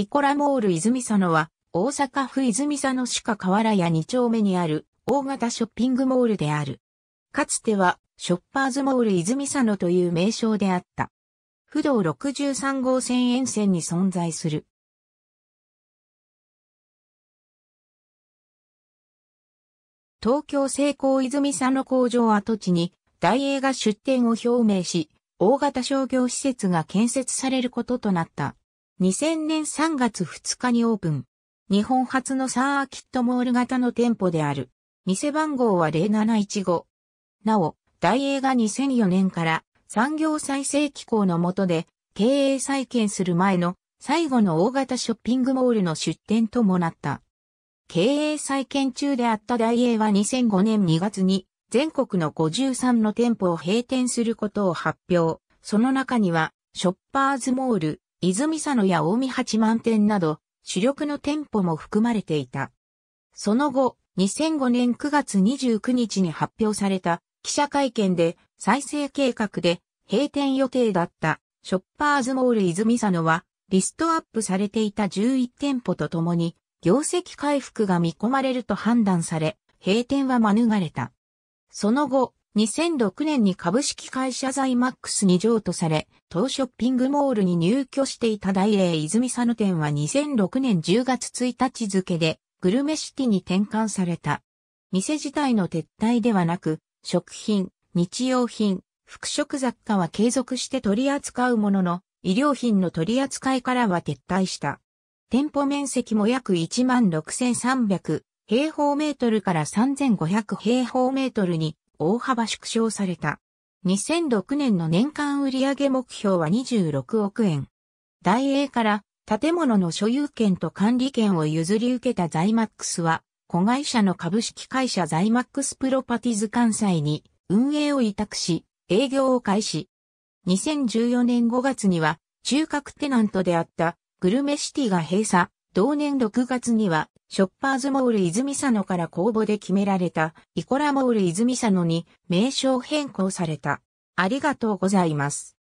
イコラモール泉佐野は、大阪府泉佐野市下河原屋2丁目にある大型ショッピングモールである。かつては、ショッパーズモール泉佐野という名称であった。不動63号線沿線に存在する。東京成功泉佐野工場跡地に大映が出店を表明し、大型商業施設が建設されることとなった。2000年3月2日にオープン。日本初のサーキットモール型の店舗である。店番号は0715。なお、大映が2004年から産業再生機構の下で経営再建する前の最後の大型ショッピングモールの出店ともなった。経営再建中であった大映は2005年2月に全国の53の店舗を閉店することを発表。その中には、ショッパーズモール、泉佐野や大見八幡店など、主力の店舗も含まれていた。その後、2005年9月29日に発表された記者会見で再生計画で閉店予定だったショッパーズモール泉佐野はリストアップされていた11店舗とともに業績回復が見込まれると判断され閉店は免れた。その後、2006年に株式会社ザイマックスに譲渡され、当ショッピングモールに入居していた大英泉佐野店は2006年10月1日付でグルメシティに転換された。店自体の撤退ではなく、食品、日用品、服飾雑貨は継続して取り扱うものの、衣料品の取り扱いからは撤退した。店舗面積も約16,300平方メートルから3500平方メートルに大幅縮小された。2006年の年間売上目標は26億円。ダイエーから建物の所有権と管理権を譲り受けたザイマックスは、子会社の株式会社ザイマックスプロパティズ関西に運営を委託し、営業を開始。2014年5月には、中核テナントであったグルメシティが閉鎖。同年6月には、ショッパーズモール泉佐野から公募で決められた、イコラモール泉佐野に名称変更された。ありがとうございます。